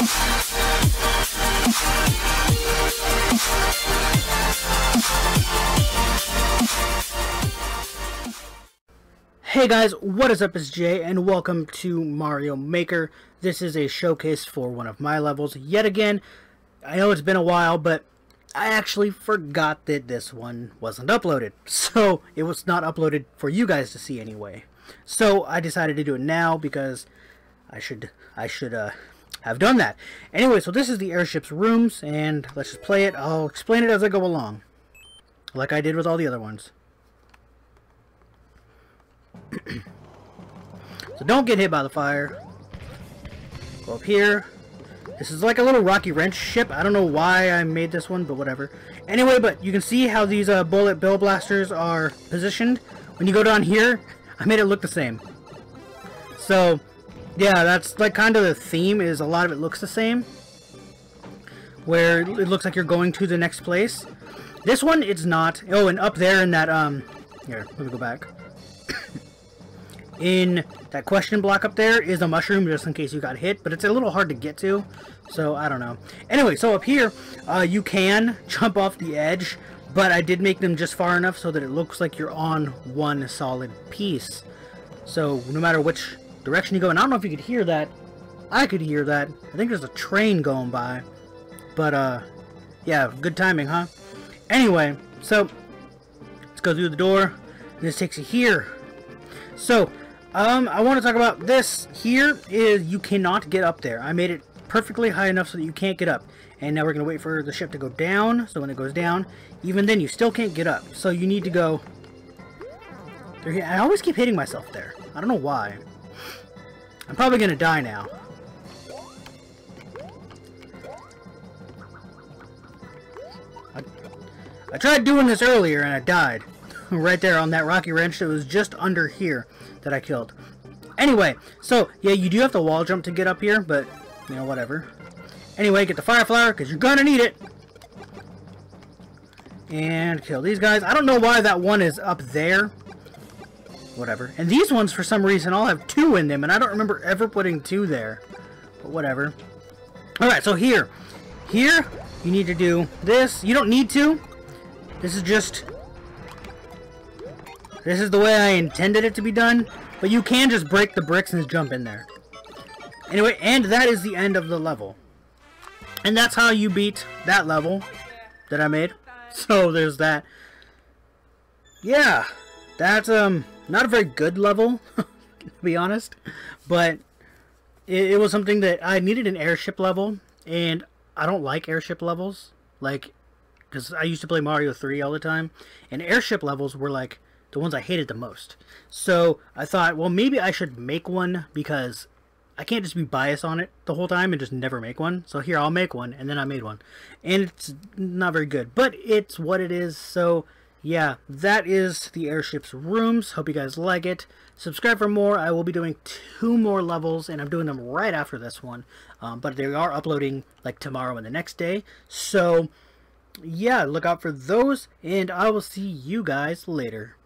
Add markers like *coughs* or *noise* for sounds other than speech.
Hey guys, what is up? It's Jei, and welcome to Mario Maker. This is a showcase for one of my levels. Yet again, I know it's been a while, but I actually forgot that this one wasn't uploaded. *laughs* So, it was not uploaded for you guys to see anyway. So, I decided to do it now because I should, I should, uh, have done that. Anyway, so this is the airship's rooms, and let's just play it. I'll explain it as I go along. Like I did with all the other ones. *clears throat* so don't get hit by the fire. Go up here. This is like a little Rocky Wrench ship. I don't know why I made this one, but whatever. Anyway, but you can see how these uh, bullet bill blasters are positioned. When you go down here, I made it look the same. So, yeah, that's like kind of the theme is a lot of it looks the same. Where it looks like you're going to the next place. This one, it's not. Oh, and up there in that, um... Here, let me go back *coughs* in that question block up there is a mushroom just in case you got hit, but it's a little hard to get to, so I don't know. Anyway, so up here, uh, you can jump off the edge, but I did make them just far enough so that it looks like you're on one solid piece. So no matter which direction you go, and I don't know if you could hear that, I could hear that. I think there's a train going by, but uh, yeah, good timing, huh? Anyway, so let's go through the door. This takes you here. So, um, I want to talk about this here is you cannot get up there. I made it perfectly high enough so that you can't get up. And now we're going to wait for the ship to go down. So when it goes down, even then you still can't get up. So you need to go... I always keep hitting myself there. I don't know why. I'm probably to die now. I, I tried doing this earlier and I died. *laughs* right there on that rocky wrench that was just under here that I killed. Anyway, so, yeah, you do have to wall jump to get up here, but, you know, whatever. Anyway, get the fire flower, because you're gonna need it. And kill these guys. I don't know why that one is up there. Whatever. And these ones, for some reason, all have two in them, and I don't remember ever putting two there. But whatever. Alright, so here. Here, you need to do this. You don't need to. This is just this is the way I intended it to be done, but you can just break the bricks and jump in there. Anyway, and that is the end of the level. And that's how you beat that level that I made. *laughs* So there's that. Yeah, that's um not a very good level, *laughs* to be honest, but it, it was something that I needed an airship level, and I don't like airship levels, like, because I used to play Mario 3 all the time, and airship levels were like the ones I hated the most. So I thought, well, maybe I should make one because I can't just be biased on it the whole time and just never make one. So here, I'll make one, and then I made one. And it's not very good, but it's what it is, so yeah, that is the airship's rooms. Hope you guys like it. Subscribe for more. I will be doing two more levels, and I'm doing them right after this one. Um, but they are uploading like tomorrow and the next day. So, yeah, look out for those, and I will see you guys later.